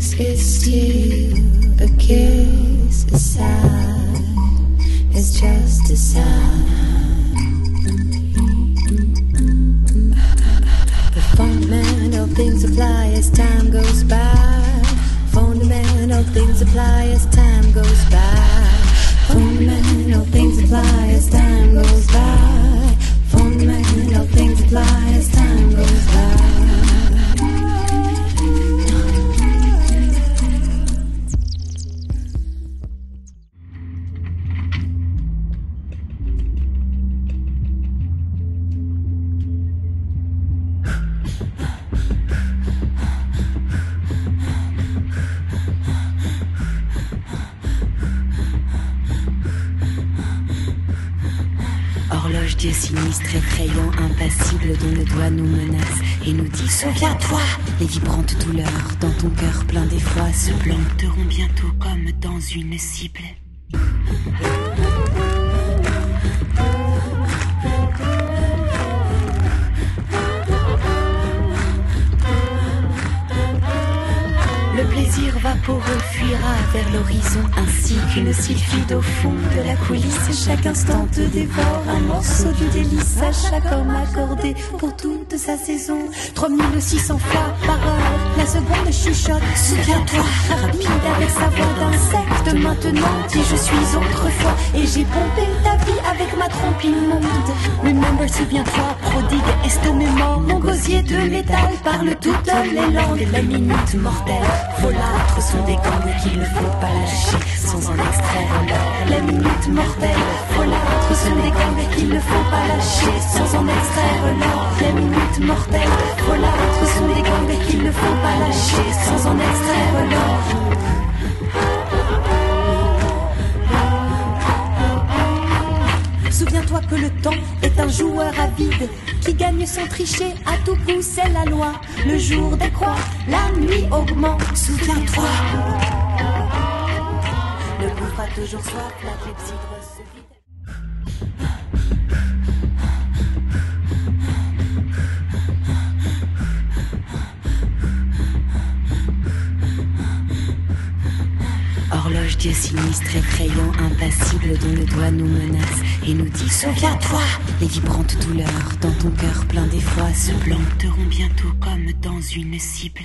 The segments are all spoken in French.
is still a kiss, a sigh is just a. The fundamental things apply as time goes by. Fundamental things apply as time goes by. Sinistre, effrayant, impassible, dont le doigt nous menace et nous dit Souviens-toi Les vibrantes douleurs dans ton cœur plein d'effroi se planteront bientôt comme dans une cible. Le plaisir vaporeux fuira vers l'horizon ainsi qu'une sylphide au fond de la coulisse. Chaque instant te dévore un morceau du délice à chaque homme accordé pour toute sa saison. 3600 fois par heure, la seconde chuchote. Souviens-toi, rapide avec sa voix d'insecte. Maintenant, dis je suis autrefois et j'ai pompé ta vie avec ma trompe immonde. Remember, souviens-toi, prodigue, estomément. Mon gosier de métal parle toutes les langues. La minute mortelle, folâtre sont des gangs qu'il ne faut pas lâcher sans en extraire. La minute mortelle, folâtre sont des gangs qu'il ne faut pas lâcher sans en extraire l'or. La minute mortelle, folâtre sont des gangs Souviens-toi que le temps est un joueur avide qui gagne sans tricher, à tout coup c'est la loi. Le jour décroît, la nuit augmente. Souviens-toi. Le gouffre a toujours soif, la clepsydre se. Dieu sinistre, effrayant, impassible, dont le doigt nous menace et nous dit Souviens-toi Les vibrantes douleurs dans ton cœur plein d'effroi se planteront bientôt comme dans une cible.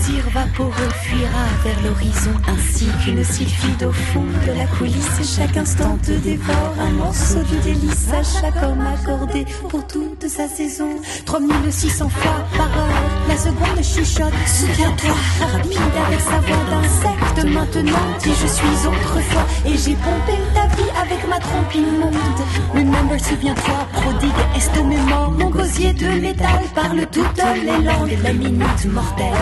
Plaisir vaporeux fuira vers l'horizon ainsi qu'une sylphide au fond de la coulisse. Chaque instant te dévore un morceau du délice à chaque homme accordé pour toute sa saison. 3600 fois par heure, la seconde chuchote. Souviens-toi, rapide avec sa voix d'insecte. Maintenant, dis je suis autrefois et j'ai pompé ta vie avec ma trompe immonde. Souviens-toi, prodigue, estomément. Mon gosier de métal parle toutes les langues. La minute mortelle.